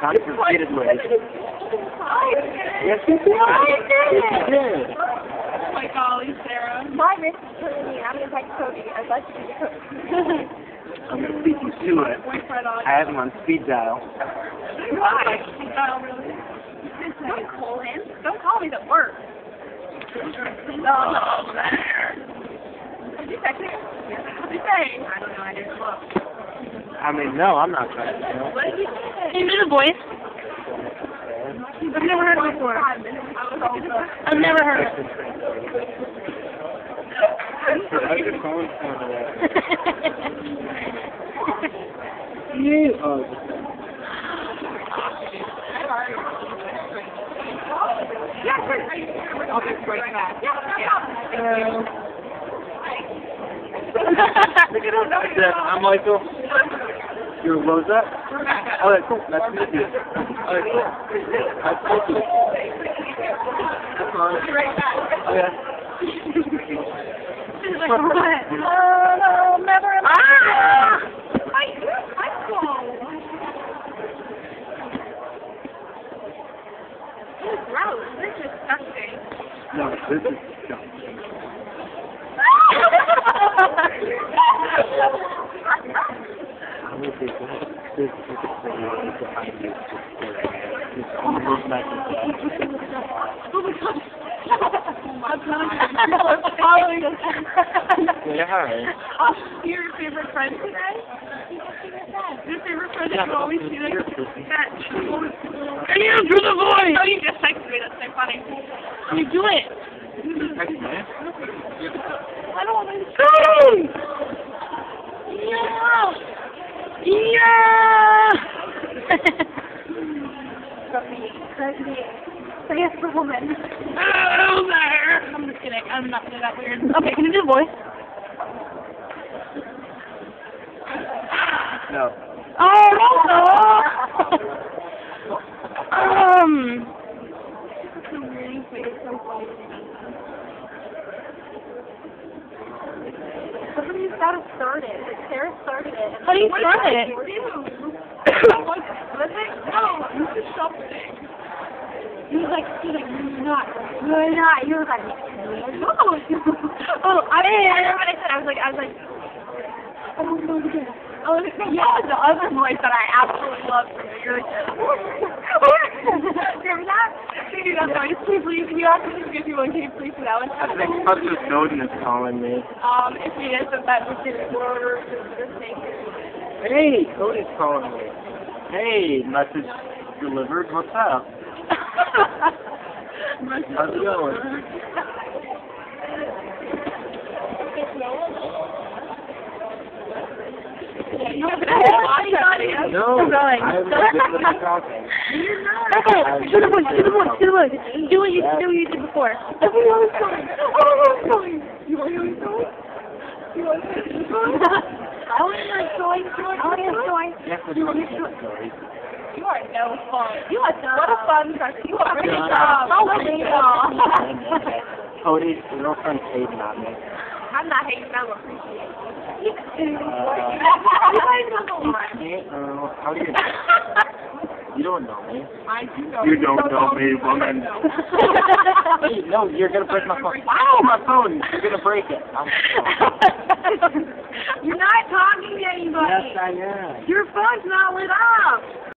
Concentrated way. Yes, you did. I did. You did. Oh my golly, Sarah. My wrist is hurting me. I'm gonna text Cody. I'd like to be the coach. I'm gonna beat you to it. I have him on speed dial. Why? Oh, really? Don't call him. Don't call me at work. No, no. Did you text him? What'd you say? I don't know. I didn't look. I mean, no, I'm not trying to. know. What did you say? The voice. I've never heard it before. I was also. I've never heard it. I was just calling for You. Oh. I'll just break that. Yeah, I'm Michael. You're what was that? Oh, yeah, cool. Meet you. Oh, yeah, cool. Meet you. That's fine. Yeah. Oh, no, never. Ah! I, I. Gross. This is disgusting. No, this is dumb. You. Oh my god. I'm following us. Yeah. Oh, your favorite friend today? Your favorite friend you always see that. Hey, answer the voice! Oh, you just texted me. That's so funny. You do it. I don't want to. Yeah. Yeah. Fast woman. oh, there. I'm just kidding. I'm not really that weird. Okay, can you do the voice? No. Oh, no. um. Somebody's got to start it. Sarah started it. How do you start it? Was it? No, this is something. He like, he was like, not, you're. You like, No. oh, I, remember what I said. I was like, I was like, I don't know. Oh, yeah, the other voice that I absolutely love you. You're like, remember that? You that voice? Please, can you ask me to give you one? Can you please do that one? I think Hunter Snowden is calling me. Um, if he is, then that would be more Hey, Cody's calling me. Hey, message delivered. What's up? How's it going? No, Keep going. I haven't been with you talking. Okay, do the voice, do the voice, do the voice. Do what you, do what you did before. Everyone's going. Everyone's going. You want to go? You want to go? I want to hear story. I want to hear story. Yes, I do want to hear stories. You are no fun. You are what a fun person. You are really dumb. Oh, really dumb. Cody, your girlfriend's hating on me. I'm not hating. I'm appreciating. You Uh, know. Uh, how do you know? You don't know me. I do know. You don't know me, woman. Hey, no, you're gonna break my phone. Wow, my phone! You're gonna break it. Anybody. Yes, I am. Your phone's not lit up.